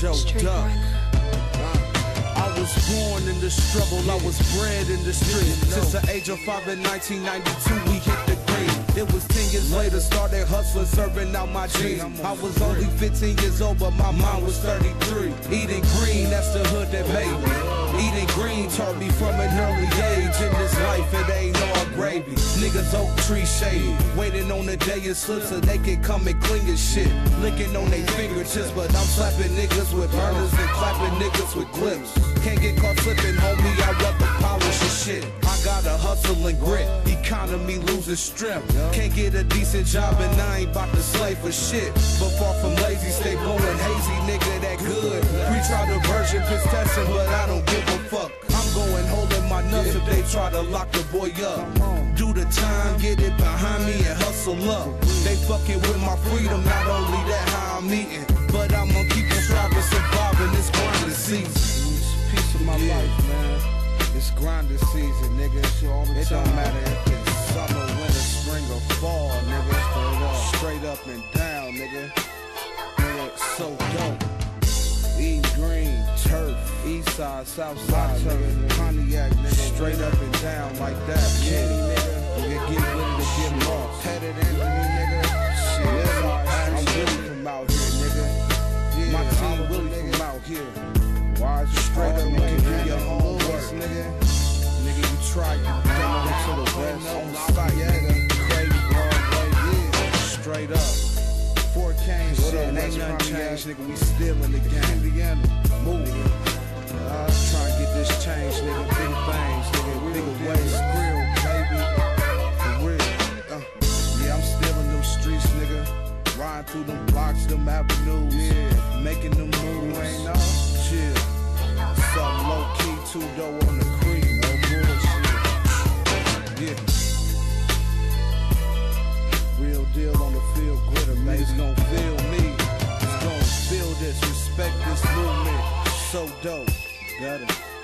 choked Straight up. runner. I was born in the struggle, I was bred in the street. Since the age of five in 1992, we hit the green. It was 10 years later, started hustling, serving out my dreams. I was only 15 years old, but my mind was 33. Eating green, that's the hood that made me. Eating green taught me from an early age. In this life, it ain't all gravy. Niggas oak tree shade, waiting on the day it slips so they can come and clean your shit. Licking on their fingertips, but I'm slapping niggas with burners and clapping niggas with clips. Can't get caught slipping, homie. I rep the polish of shit. I gotta hustle and grit. Economy losing strength. Can't get a decent job and I ain't about to slave for shit. But far from lazy, stay blowing hazy, nigga. That good. Pre-trial diversion, piss testing, but I don't give a fuck. I'm going holding my nuts if they try to lock the boy up. The time, get it behind me and hustle up. They fucking with my freedom, not only that how I'm eating, but I'm gonna keep on striving, surviving this grinding season. It's a piece of my life, man. It's grinding season, nigga. It don't matter if it's summer, winter, spring, or fall, nigga. Straight up and down, nigga. Nigga, it's so dope. Eat green, turf, east side, south side, nigga. Pontiac, nigga. Straight up and down like that. Yeah, get ready to get lost. Headed Anthony, nigga. Shit, I'm really from out here, nigga. My team really from out here. Why is you straight up, nigga? Do your homework, nigga. Nigga, you try, you down to the west, on site, nigga. Crazy, Broadway, yeah. Straight up. Four Kane shit, ain't nothing changed, nigga. We still in the game. Indiana, move. Through them blocks, them avenues. Yeah, making them moves. Ain't no chill. Some low key, two door on the creek, no bullshit. Yeah. Real deal on the field, glitter, man. It's gonna feel me. It's gonna feel this, respect this movement. So dope. Got it.